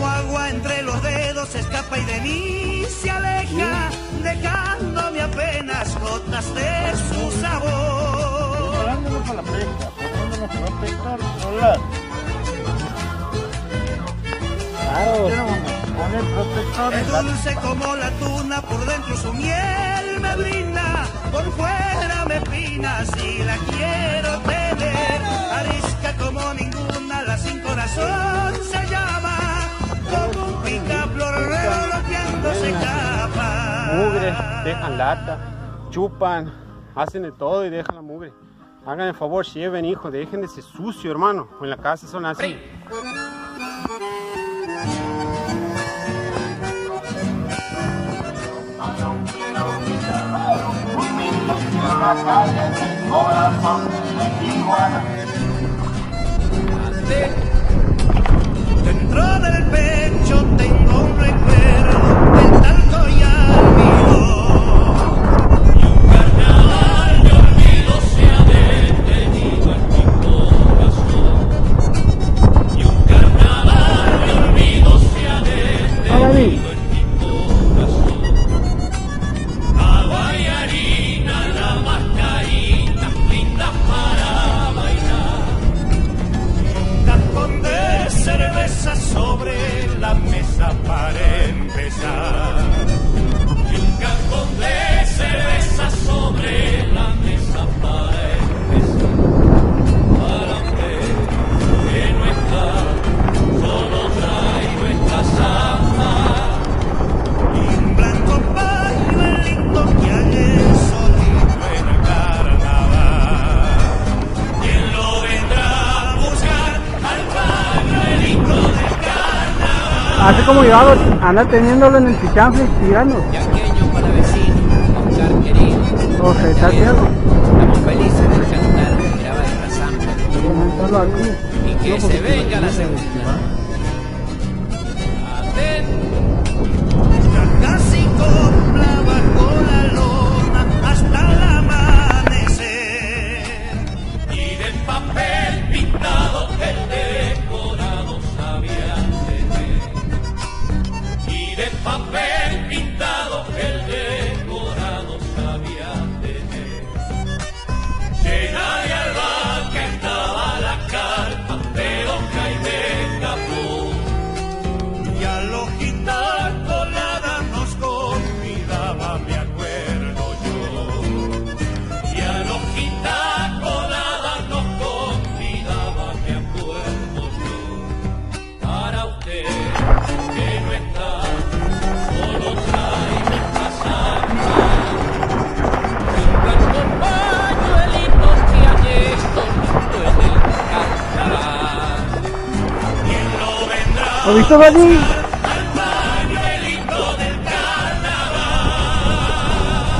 Como agua entre los dedos escapa y de mí se aleja, dejándome apenas gotas de su sabor. La pesca, la pesca. Claro. Es dulce como la tuna, por dentro su miel me brinda, por fuera me pina si la quiero tener. Arisca como ninguna, la sin corazón se llama, como un picaflor revoloteando se escapa. mugre, dejan lata, chupan, hacen de todo y dejan la mugre. Hagan el favor, lleven hijo, dejen de ser sucio, hermano. En la casa son así. Dentro del como yo hago, anda teniéndolo en el pichanfle tirando. Yaqueño para vecino, Oscar querido. O está haciendo. Estamos felices de cantar y grabar esta samba. Y que se venga la segunda.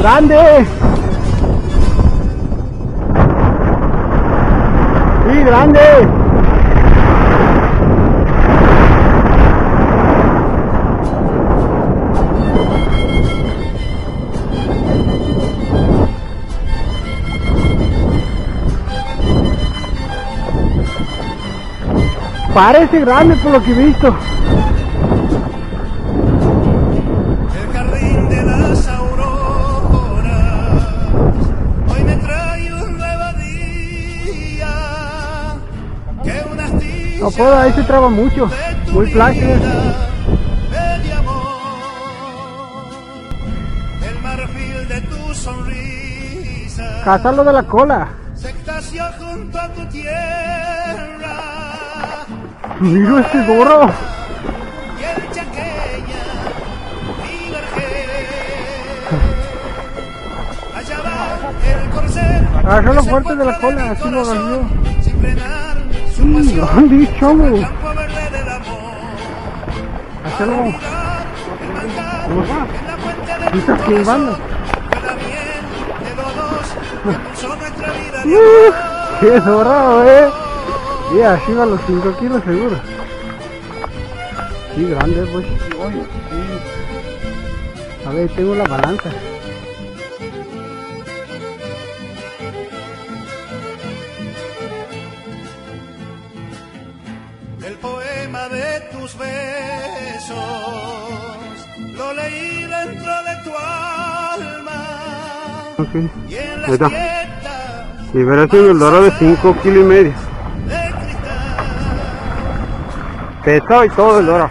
¡Grande! ¡Sí, grande! Parece grande por lo que he visto. El jardín de las auroras hoy me trae un nuevo día que una astilla No puedo, ahí se traba mucho. Muy flash. vida, de amor. El el corcel. Agárralo que se fuerte de la cola, así lo agarró. Su Mm, grande, chavo. Hazlo. ¿Cómo de ¿Estás los amor. ¡Qué dorado, eh! Y así va los 5 kilos seguro. Sí, grande, pues. A ver, tengo la balanza. El poema de tus besos lo leí dentro de tu alma Ok. y en las está. grietas Liberación del dorado de 5 kilos y medio. Pesado y todo el dorado.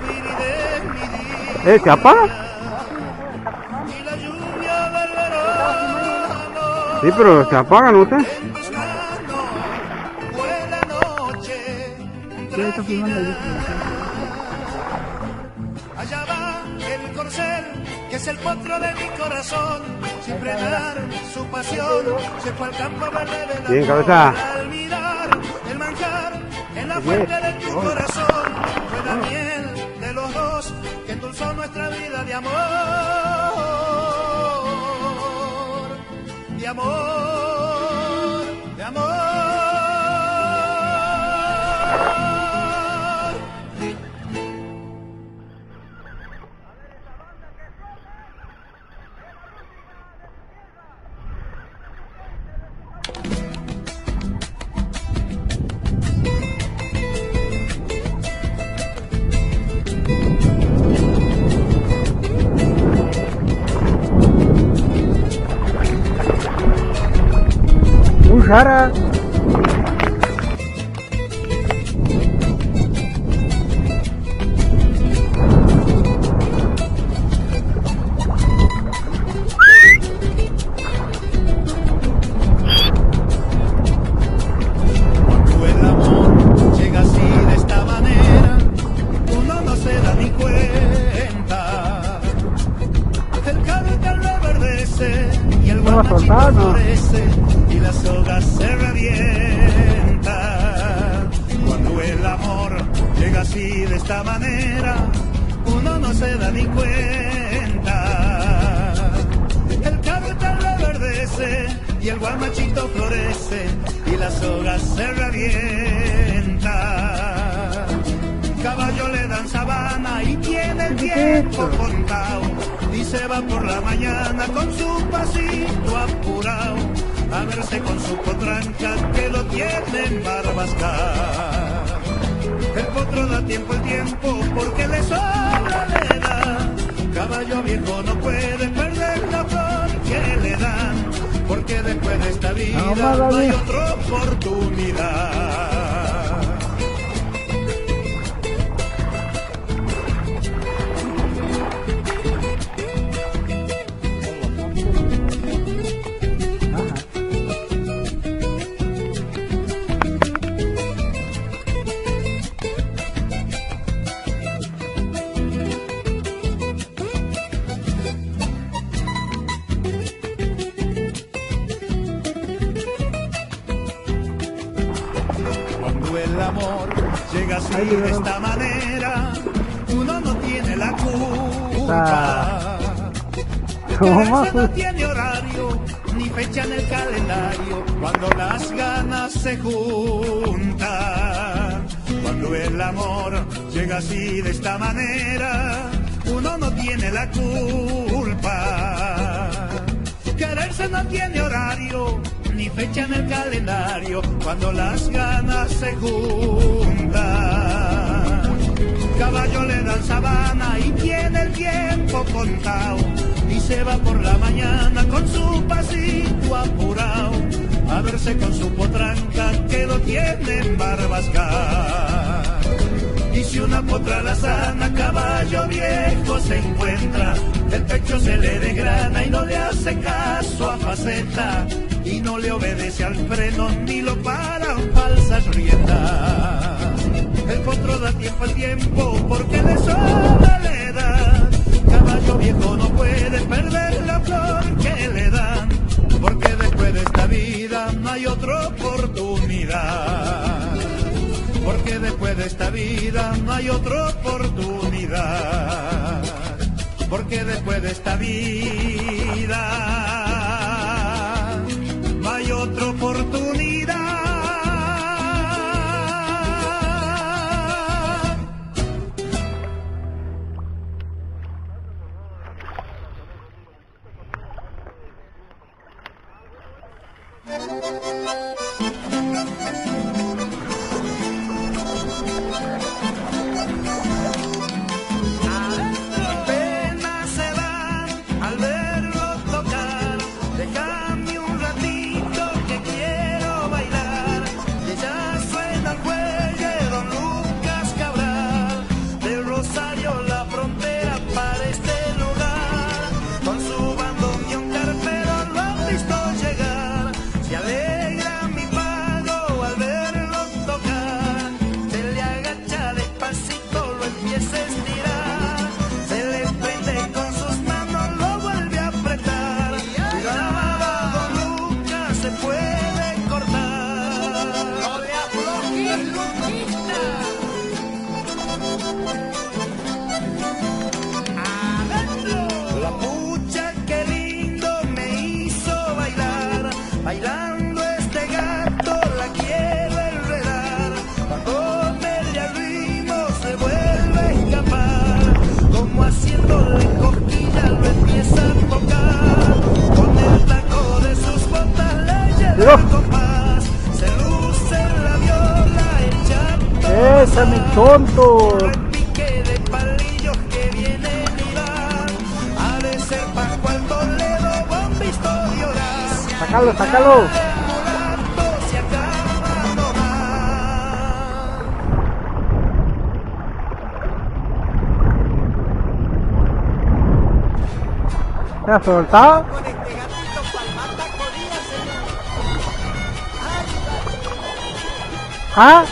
¿Eh? ¿Se apaga? y la lluvia del verano Sí, pero se apaga, ¿no sé? está filmando ahí. Allá va el corcel, que es el potro de mi corazón. Sin frenar su pasión, se fue al campo verde de la Bien, cabeza. Al mirar el manjar en la fuente de tu corazón, miel de los dos que endulzó nuestra vida de amor. De amor, Un calendario cuando las ganas se juntan. Cuando el amor llega así de esta manera, uno no tiene la culpa. Quererse no tiene horario ni fecha en el calendario cuando las ganas se juntan. Caballo le dan sabana y tiene el tiempo contado y se va por la mañana con su pasito apurado a verse con su potranca que lo tiene en barbascar. Y si una potra la sana, caballo viejo se encuentra, el pecho se le degrana y no le hace caso a faceta, y no le obedece al freno ni lo paran falsas riendas. El potro da tiempo al tiempo porque le sobra la edad. Caballo viejo no puede perder la flor que le dan, porque después de esta vida no hay otra oportunidad porque después de esta vida no hay otra oportunidad, porque después de esta vida buen visto llorar. Sácalo, sácalo. ¿Te has soltado? ¿Ah?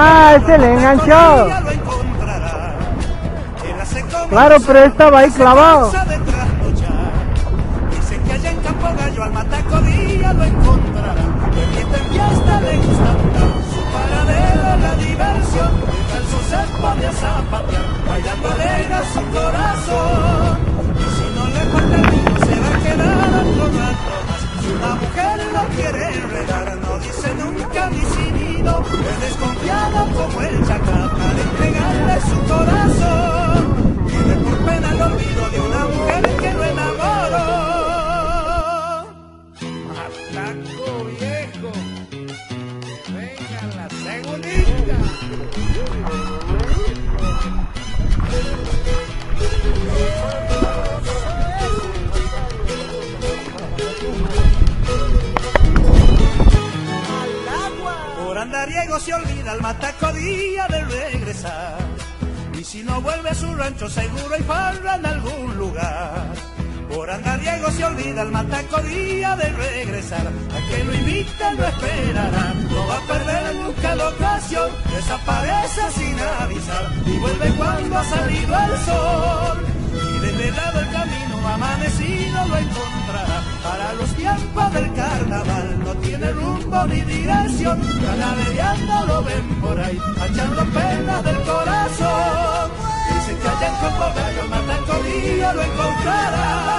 Ah, ese le enganchó. Claro, pero estaba ahí clavado. Dicen que allá en Campo Gallo al matacodilla lo encontrará. De fiesta en fiesta le gusta andar. Su paradero la diversión. Bailando alegra su corazón. Es desconfiado como el chacal para entregarle su corazón. Se olvida el matacodía de regresar. Y si no vuelve a su rancho, seguro hay farra en algún lugar. Por andariego se olvida el matacodía de regresar. A que lo inviten lo esperará. No va a perder nunca la ocasión. Desaparece sin avisar. Y vuelve cuando ha salido el sol. El lado del camino amanecido lo encontrará. Para los tiempos del carnaval no tiene rumbo ni dirección. traición, canaleando lo ven por ahí, echando penas del corazón. Dicen que allá en Campo Gallo matan codillo, lo encontrará.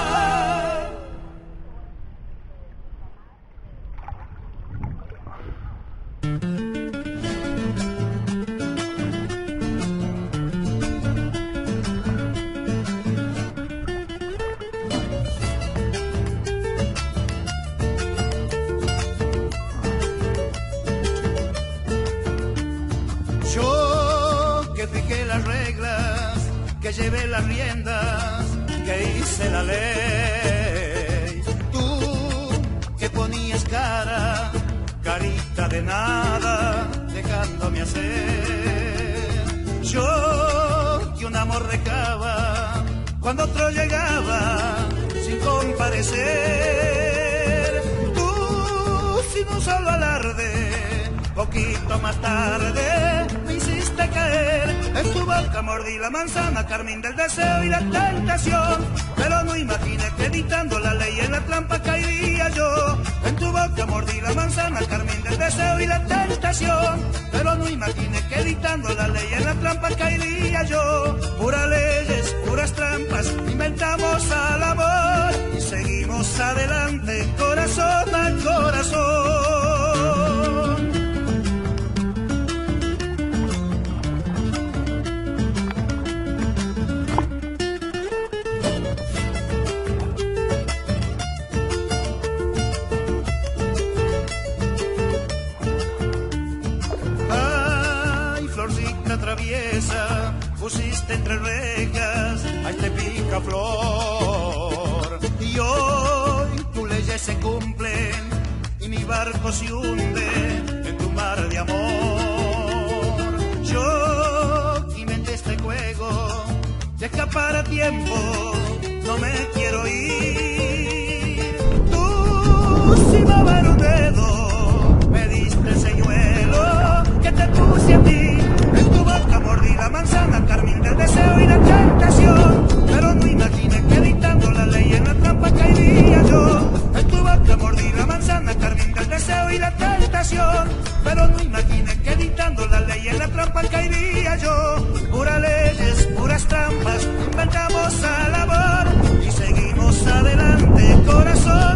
Que llevé las riendas, que hice la ley. Tú que ponías cara, carita de nada, dejándome hacer. Yo que un amor recaba, cuando otro llegaba, sin comparecer. Tú sin un solo alarde Poquito más tarde En tu boca mordí la manzana, carmín del deseo y la tentación. Pero no imaginé que editando la ley en la trampa caería yo. En tu boca mordí la manzana, carmín del deseo y la tentación. Pero no imaginé que editando la ley en la trampa caería yo. Puras leyes, puras trampas, inventamos al amor y seguimos adelante, corazón a corazón. Pusiste entre rejas, ay te pica flor. Y hoy tus leyes se cumplen y mi barco se hunde en tu mar de amor. Yo inventé este juego de escapar a tiempo, no me quiero ir. Del deseo y la tentación. Pero no imaginé que dictando la ley en la trampa caería yo. En tu boca mordí la manzana, carmín del deseo y la tentación. Pero no imaginé que dictando la ley en la trampa caería yo. Puras leyes, puras trampas, inventamos al amor y seguimos adelante, a corazón.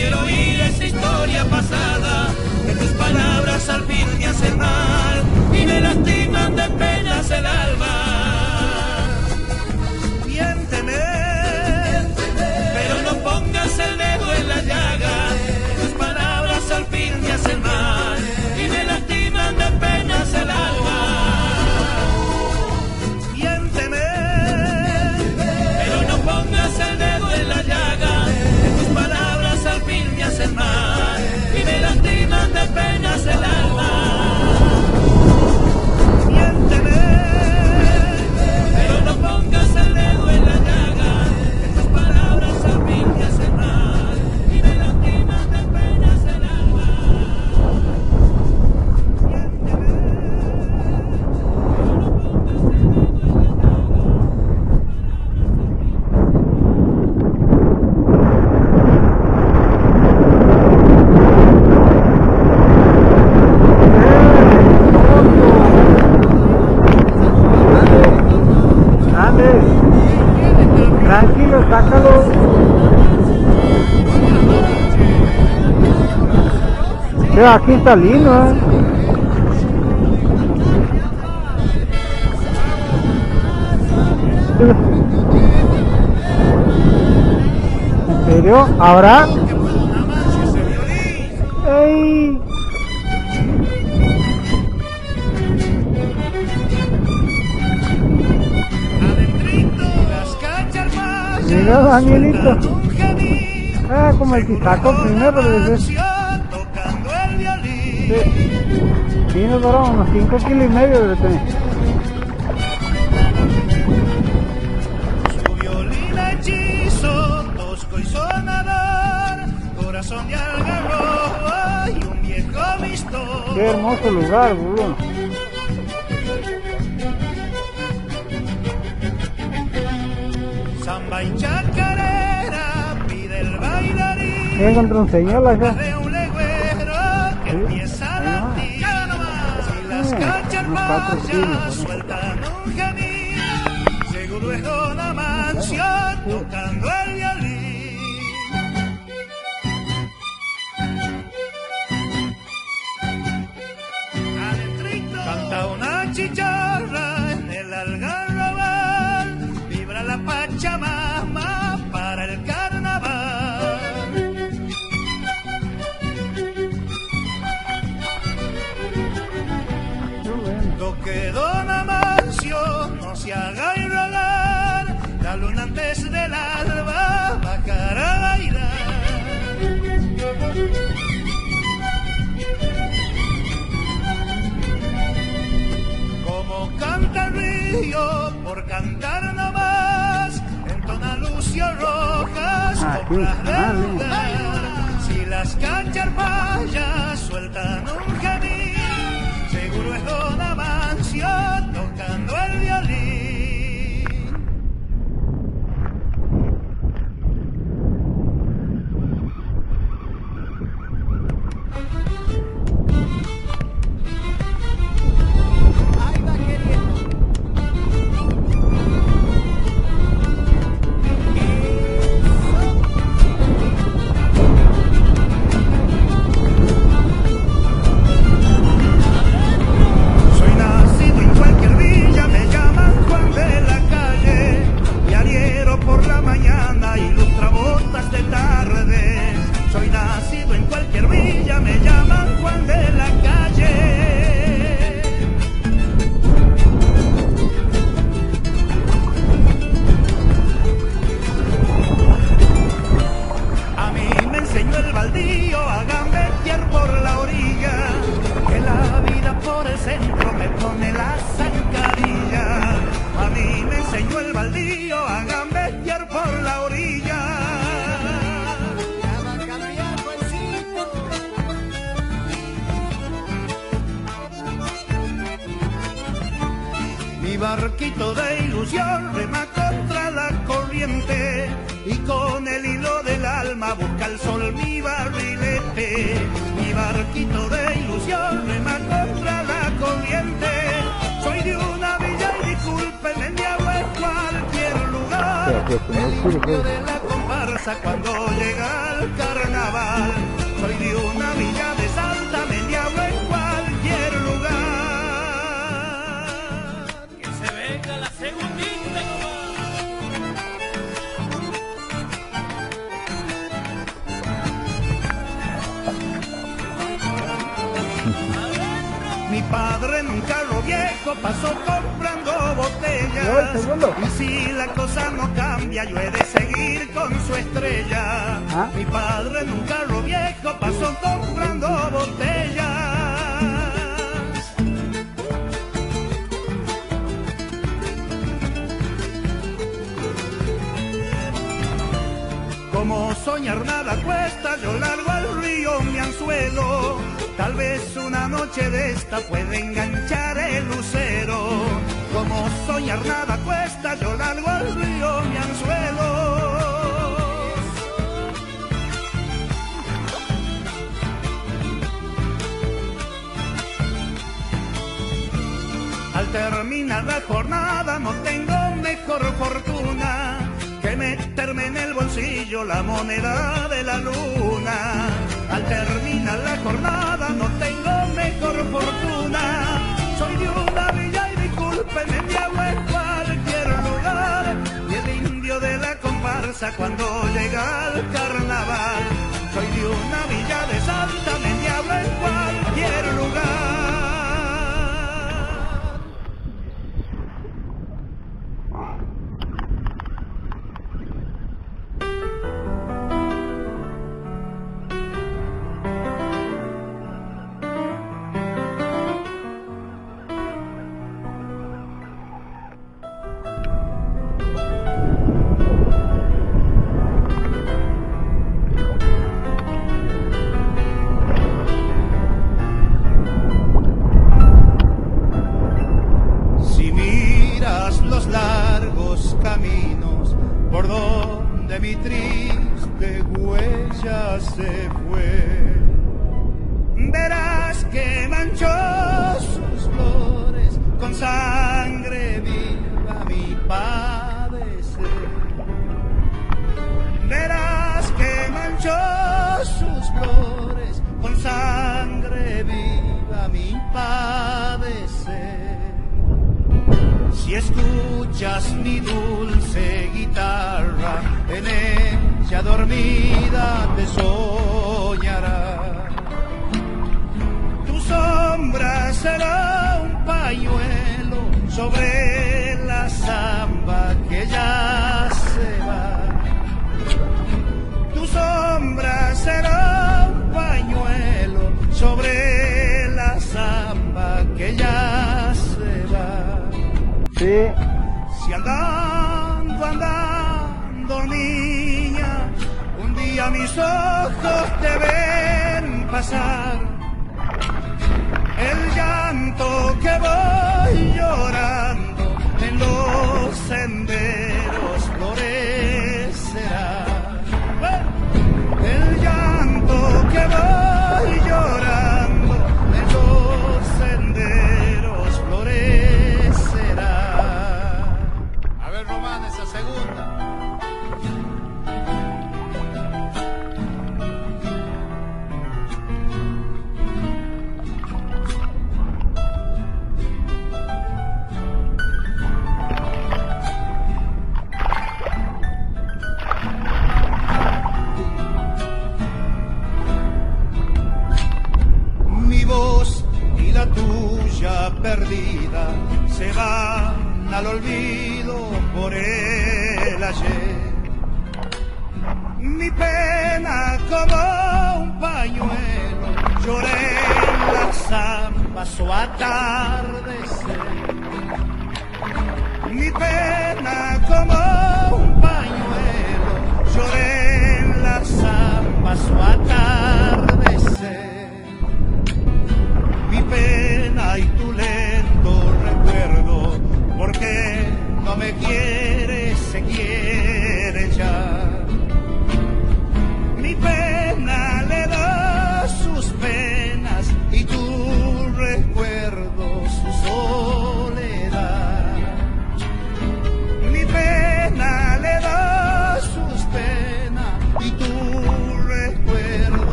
quiero oír esa historia pasada, que tus palabras al fin me hacen mal y me lastiman de penas el alma. Mira, aquí está lindo, ¿eh? ¿En serio? ¿Habrá? ¡Ey! Mira, Danielito. Ah, como el pisaco primero, le Sí. Y nos duraron unos 5 kilos y medio de tener. Su violín hechizo, tosco y sonador, corazón de algarrobo y un viejo visto. Qué hermoso lugar, Bruno. Samba y chacarera, pide el bailarín. Un señor acá. 他在 cantar nomás entonan lucio rojas compras deudas y las canchas viejo pasó comprando botellas. Y si la cosa no cambia, yo he de seguir con su estrella. Ah. Mi padre en un carro viejo pasó comprando botellas. Como soñar nada cuesta, yo largo al río mi anzuelo. Tal vez una noche de esta puede enganchar el lucero. Como soñar nada cuesta, yo largo al río mi anzuelo. Al terminar la jornada no tengo mejor fortuna que meterme en el bolsillo la moneda de la luna. Al terminar la jornada no tengo mejor fortuna. Soy de una villa y discúlpenme mi agua en cualquier lugar. Y el indio de la comparsa cuando llega el carnaval. Soy de una villa de Santa me en cualquier lugar.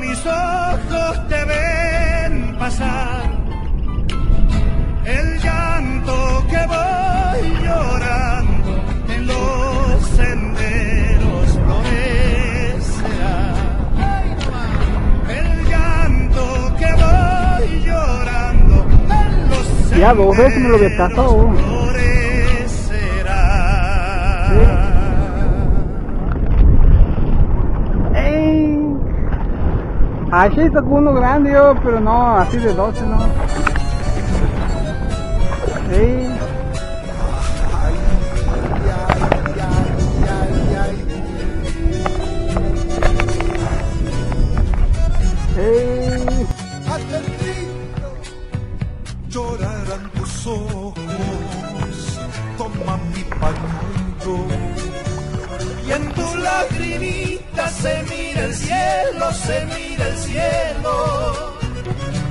Mis ojos te ven pasar el llanto que voy llorando en los senderos florecerá. El llanto que voy llorando en los senderos florecerá. Así sacó uno grande yo, pero no, así de 12 no. ¡Ey! ¡Ey! llorarán tus ojos. Toma mi pañuelo. Y en tu lagrimita se el cielo, se mira el cielo.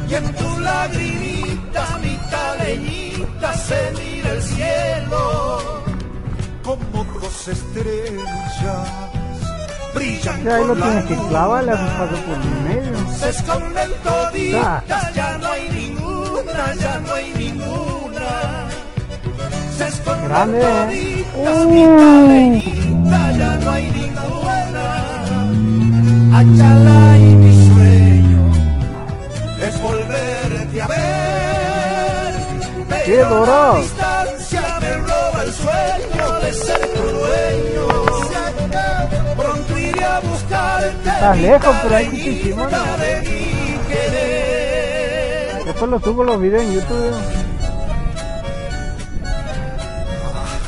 Y en tu lagrimita, mi caleñita, se mira el cielo. Como dos estrellas brillan Ya ahí lo tienes que clavar, le haces paso por el medio. Se esconden toditas, ya no hay ninguna, ya no hay ninguna. Se esconden Grande, ¿eh? toditas, Uh. mi ya no hay ninguna. Achala y mi sueño es volverte a ver. ¡Qué dorado! la distancia me roba el sueño de ser tu dueño. Pronto iré a buscarte. Estás lejos, pero hay querer. Después lo subo los videos en YouTube.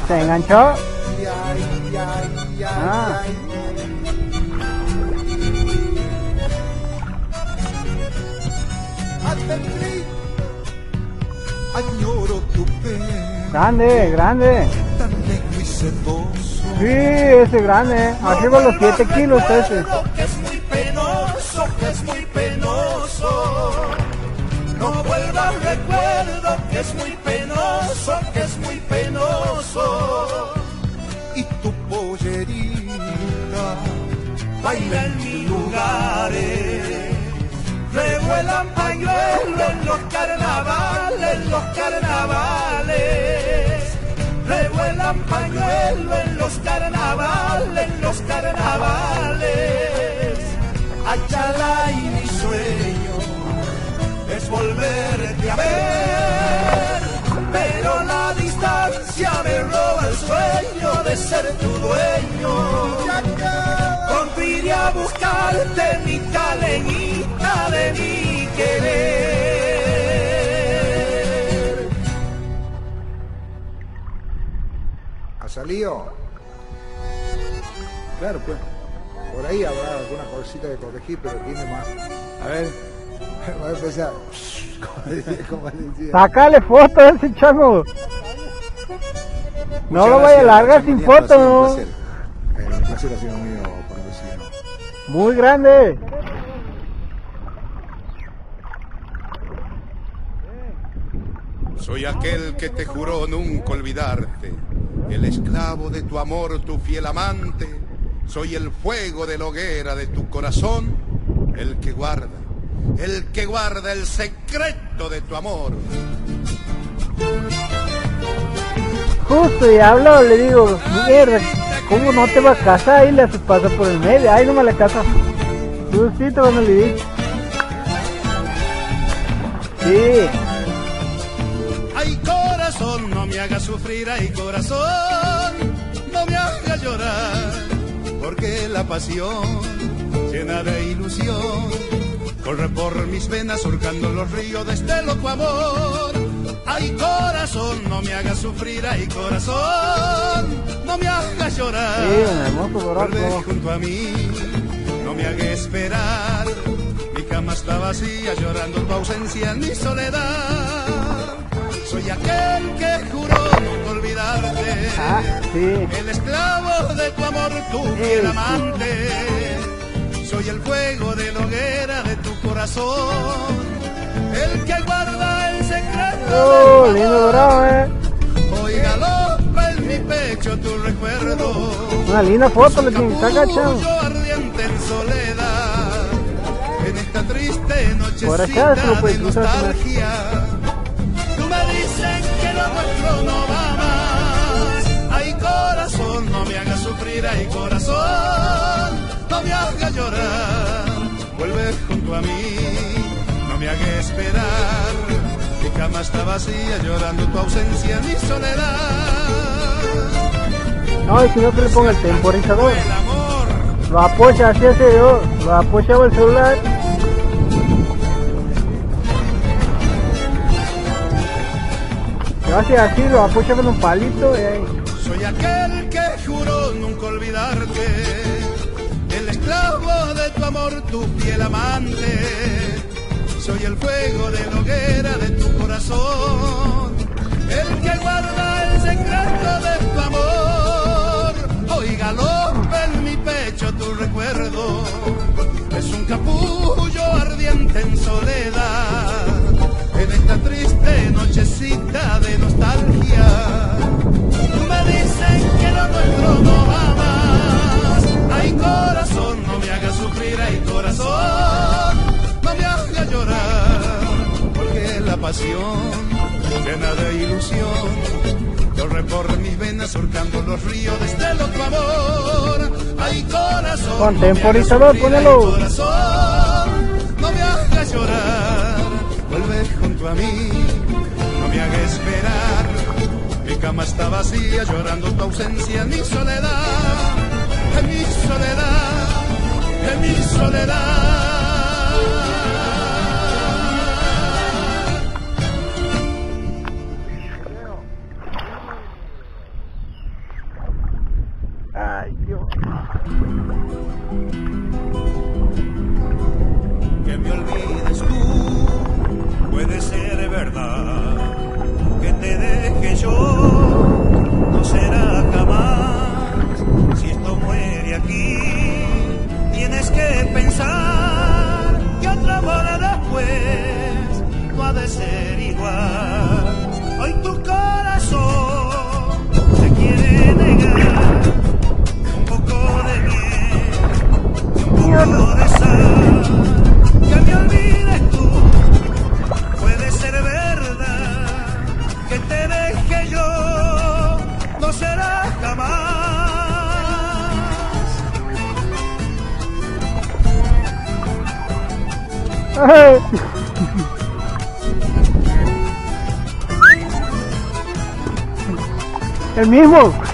¿Se enganchó? Ah, grande, grande. Sí, ese grande. Arriba los 7 kilos ese. Es muy penoso, es muy penoso. No vuelvas, recuerdo que es muy penoso, que es muy penoso. Y tu pollerita Baila en mis lugares. Revuelan pañuelos en los carnavales, en los carnavales. Revuelan pañuelos en los carnavales, en los carnavales. Achala y mi sueño es volverte a ver. Pero la distancia me roba el sueño de ser tu dueño. Iré a buscarte mi caleñita de mi querer. ¿Ha salido? Claro, pues. Por ahí habrá alguna cosita que corregir, pero tiene más. A ver, Va a empezar. Como decía- como decía. Sácale foto a ese chango. No lo vaya a largar sin foto, ¿no? placer ha sido mío por vecino. Muy grande. Soy aquel que te juró nunca olvidarte, el esclavo de tu amor, tu fiel amante. Soy el fuego de la hoguera de tu corazón, el que guarda, el que guarda el secreto de tu amor. Justo y hablo, le digo, mierda, ¿cómo no te vas a casar? Y le haces pasar por el medio. Ay, no me la casa. Justito cuando le dije. Sí, Ay corazón, no me hagas sufrir, ay corazón, no me hagas llorar, porque la pasión llena de ilusión corre por mis venas surcando los ríos de este loco amor. Ay corazón, no me hagas sufrir, ay corazón, no me hagas llorar. Vuelve junto a mí, no me hagas esperar. Mi cama está vacía, llorando tu ausencia en mi soledad. Soy aquel que juró nunca olvidarte. Ah, sí. El esclavo de tu amor, tu fiel amante. Soy el fuego de la hoguera de tu corazón. El que guarda el secreto Oh, lindo dorado, eh. Hoy galopa en mi pecho tu recuerdo. Una linda foto le tiene chavo. Capullo ardiente en soledad. En esta triste noche Por acá se lo puede de nostalgia. Sufrir. Ay, corazón, no me hagas llorar. Vuelve junto a mí, no me hagas esperar. Mi cama está vacía, llorando tu ausencia, mi soledad. No, y si no que le ponga el temporizador. Lo apoya así, así, yo. Lo apoyaba el celular. Lo hace así, lo apoya con un palito y ahí. Soy aquel que juró nunca olvidarte. El esclavo de tu amor, tu fiel amante. Soy el fuego de la hoguera de tu corazón. El que guarda el secreto de tu amor. Hoy galopa en mi pecho tu recuerdo. Es un capullo ardiente en soledad. En esta triste nochecita de nostalgia. Corazón, no me hagas llorar. Porque la pasión llena de ilusión corre por mis venas surcando los ríos de este loco amor. Ay, corazón, Con no ponelo. corazón, no me hagas llorar. Vuelve junto a mí, no me hagas esperar. Mi cama está vacía, llorando tu ausencia, en mi soledad, en mi soledad, en mi soledad. mesmo? meu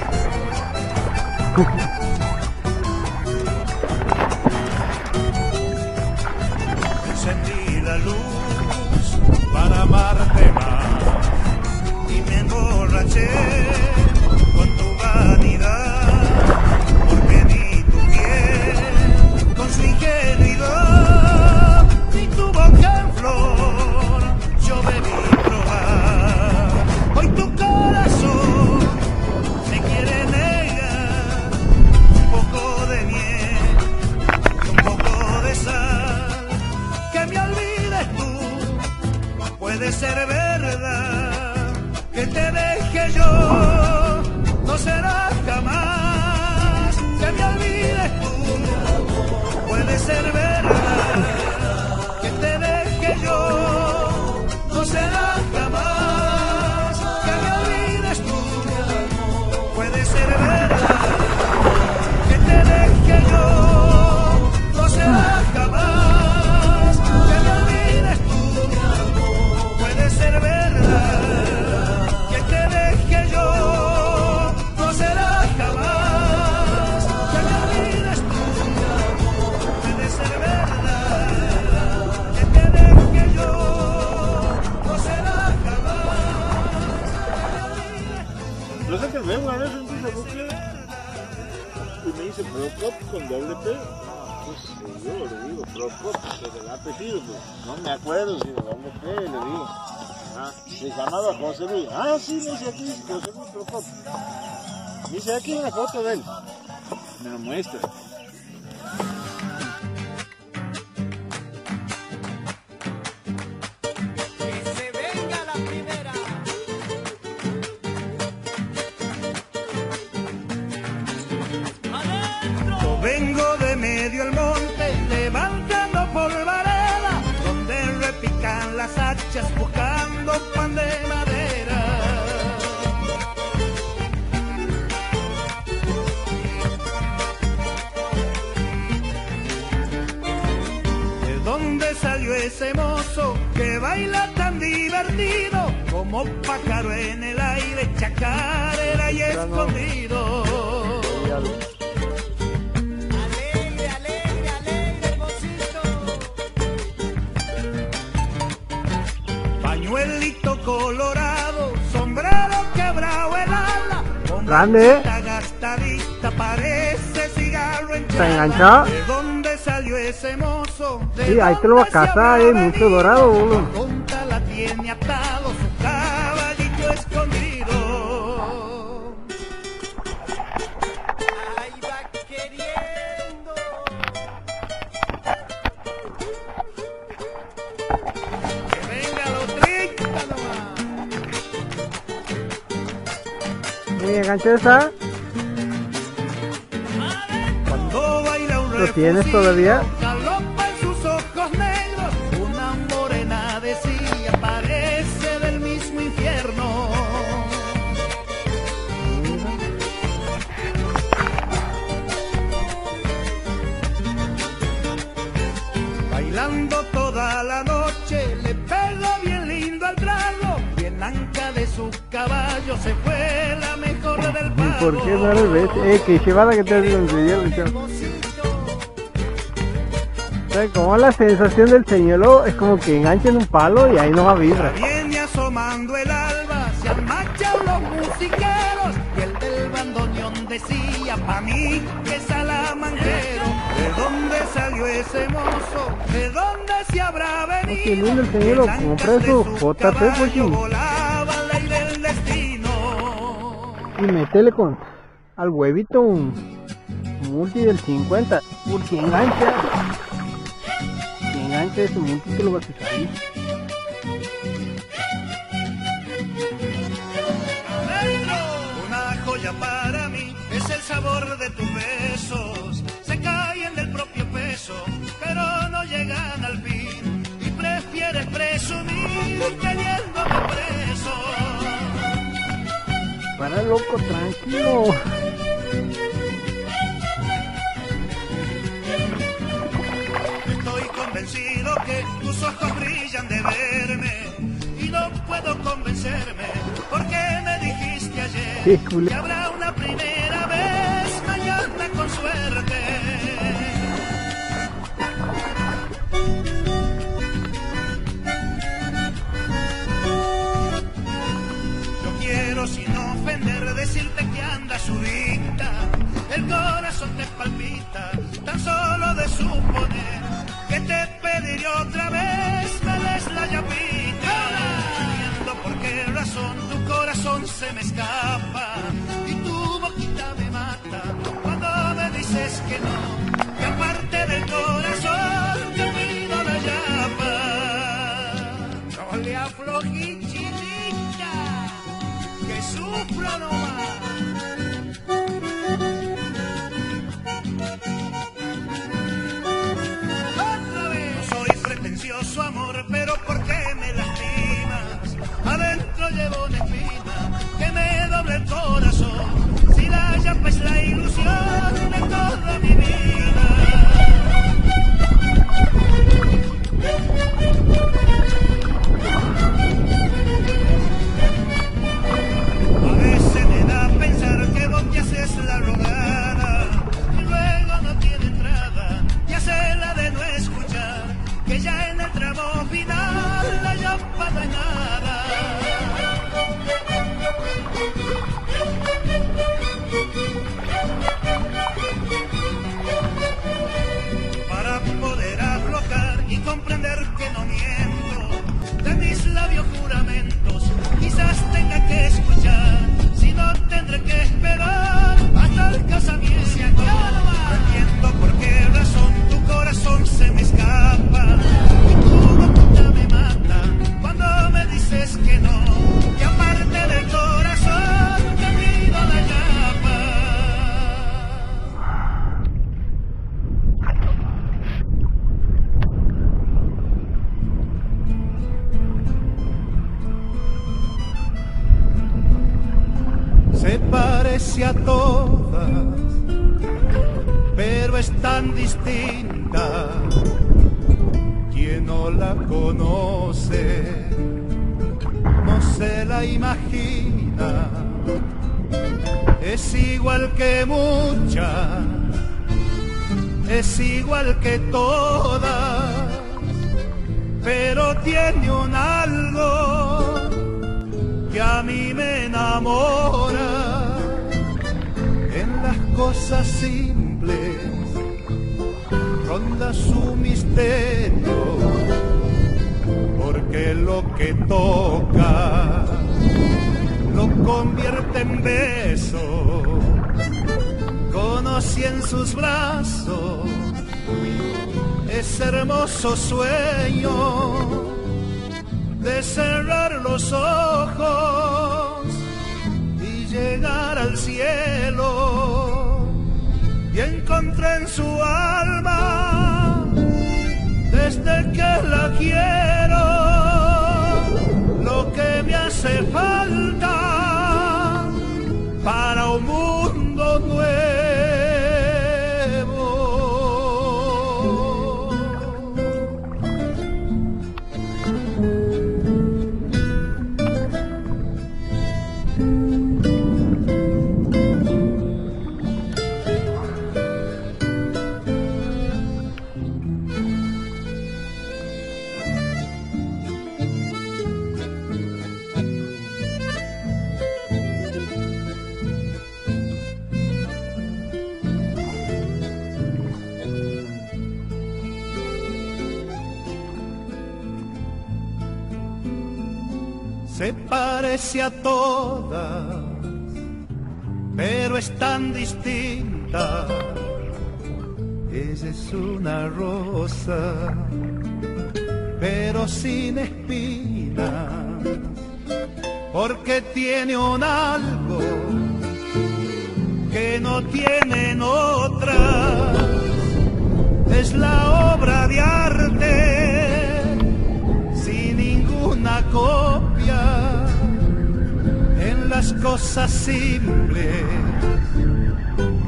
Procop con doble P. No, pues yo le digo Procop, pero el apellido, pues, no me acuerdo si de doble P, le digo. Ah, se llamaba José Luis. Ah, sí, me dice aquí, José Luis Procop. Dice aquí una foto de él. Me lo muestra. Ese mozo que baila tan divertido? como pájaro en el aire, chacarera y escondido. Alegre, alegre, alegre, hermosito. Pañuelito colorado, sombrero quebrado el ala, con gastadita, parece cigarro en ¿Está enganchado? ¿De dónde salió ese mozo? ¿De Sí, ahí te lo va a casar, eh, mucho dorado, boludo. La conta la tiene atado su caballito escondido. Ahí va queriendo. Que venga los 30 nomás. Muy enganchado mismo infierno. Bailando toda la noche, le pegó bien lindo al trago, y en anca de su caballo se fue la mejor del ¿Y pago. por qué no lo ves? Eh, que llevada que te has conseguido, ¿Sabes cómo la sensación del señuelo es como que engancha en un palo y ahí no va vibra? Viene asomando el alba, se han marchado los musiqueros y el del bandoneón decía pa' mí que salamanquero. ¿De dónde salió ese mozo? ¿De dónde se habrá venido? qué lindo el señuelo, de su JP, pues. Y métele con al huevito un multi del 50. Porque engancha. Ese multi que lo vas a salir. Una joya para mí es el sabor de tus besos. Se caen del propio peso, pero no llegan al fin. Y prefieres presumir teniéndome preso. Para loco, tranquilo. Convencido que tus ojos brillan de verme. Y no puedo convencerme porque me dijiste ayer que habrá una primera vez mañana con suerte. Yo quiero sin ofender decirte que andas sudita, el corazón te palpita, corazón se me escapa y tu boquita me mata cuando me dices que no, que aparte del corazón te pido la llama. No le aflojí, chinita, que sufro nomás. Corazón. Conoce, no se la imagina. Es igual que muchas, es igual que todas, pero tiene un algo que a mí me enamora. En las cosas simples, ronda su misterio, porque lo que toca lo convierte en beso. Conocí en sus brazos ese hermoso sueño de cerrar los ojos y llegar al cielo. Y encontré en su alma, desde que la quiero, que se parece a todas, pero es tan distinta. Ella es una rosa, pero sin espinas, porque tiene un algo que no tienen otras. Es la obra de arte las cosas simples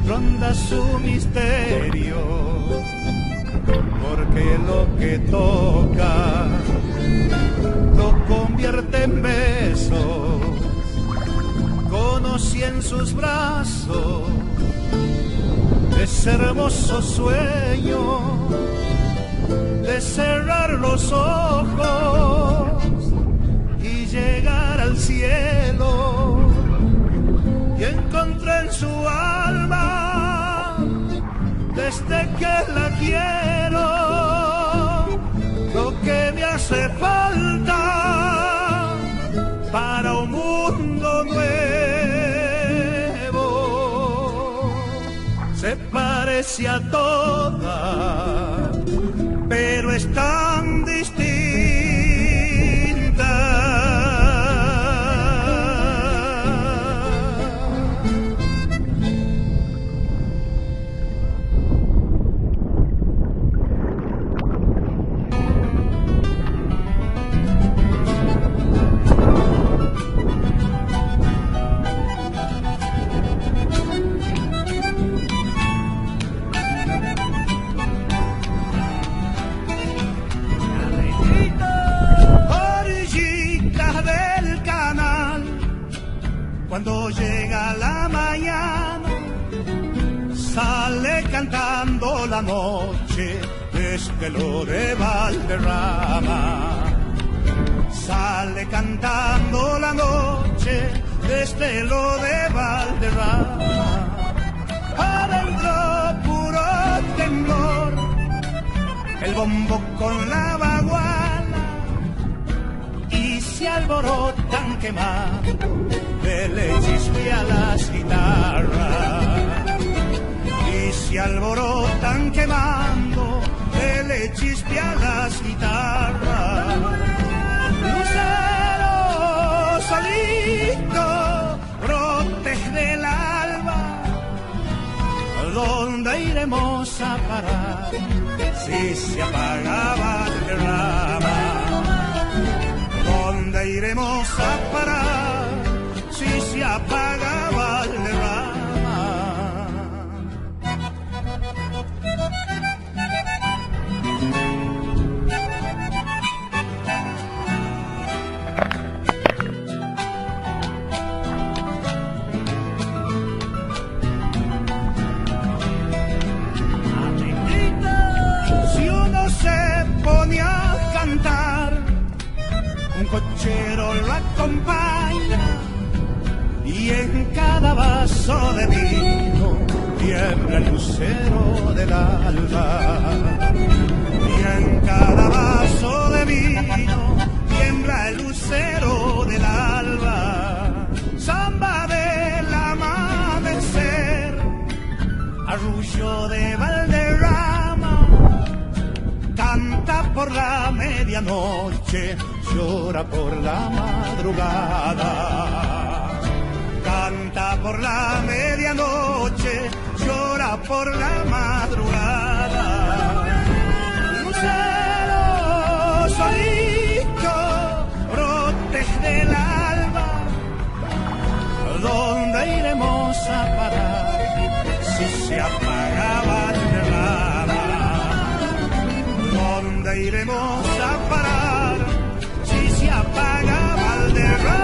ronda su misterio porque lo que toca lo convierte en besos. Conocí en sus brazos ese hermoso sueño de cerrar los ojos llegar al cielo. Y encontré en su alma, desde que la quiero, lo que me hace falta para un mundo nuevo. Se parece a todas cochero lo acompaña y en cada vaso de vino tiembla el lucero del alba. Y en cada vaso de vino tiembla el lucero del alba. Samba del amanecer, arrullo de Valderrama, canta por la medianoche, llora por la madrugada. Canta por la medianoche, llora por la madrugada. Lucero solito, brotes del alba, ¿dónde iremos a parar si se apagaba la? ¿Dónde iremos a parar apaga Valderrama?